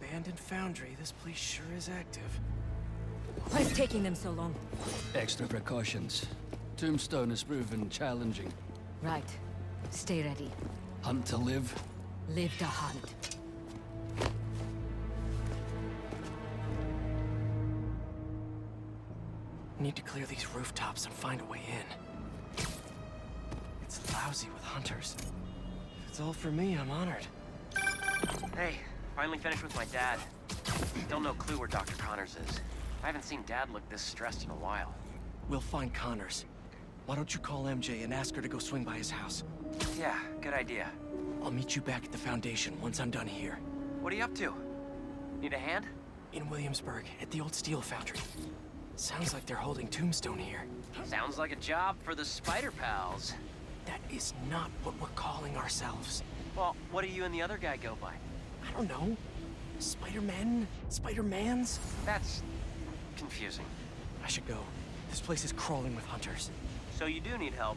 abandoned foundry, this place sure is active. What is taking them so long? Extra precautions. Tombstone has proven challenging. Right. Stay ready. Hunt to live. Live to hunt. Need to clear these rooftops and find a way in. It's lousy with hunters. If it's all for me, I'm honored. Hey, finally finished with my dad. Still no clue where Dr. Connors is. I haven't seen Dad look this stressed in a while. We'll find Connors. Why don't you call MJ and ask her to go swing by his house? Yeah, good idea. I'll meet you back at the Foundation once I'm done here. What are you up to? Need a hand? In Williamsburg, at the old steel foundry. Sounds like they're holding Tombstone here. Sounds like a job for the Spider Pals. That is not what we're calling ourselves. Well, what do you and the other guy go by? I don't know. Spider-Men? Spider-Mans? That's... confusing. I should go. This place is crawling with hunters. So you do need help.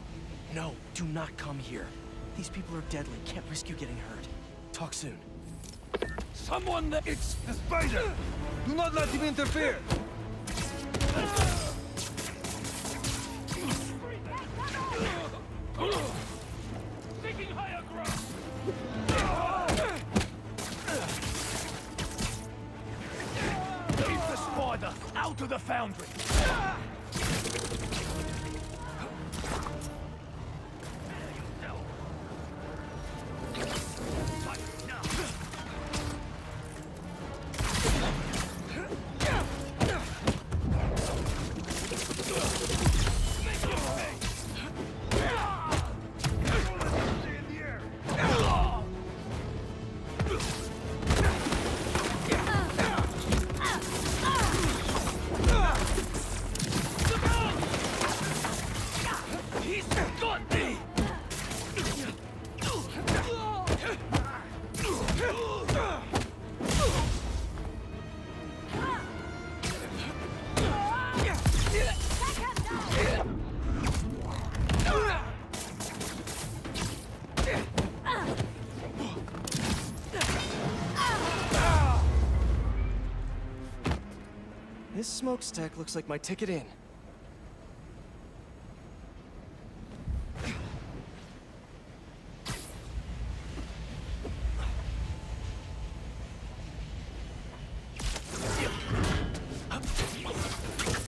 No, do not come here. These people are deadly. Can't risk you getting hurt. Talk soon. Someone that... It's the spider! Do not let him interfere! Out the foundry! This smokestack looks like my ticket in.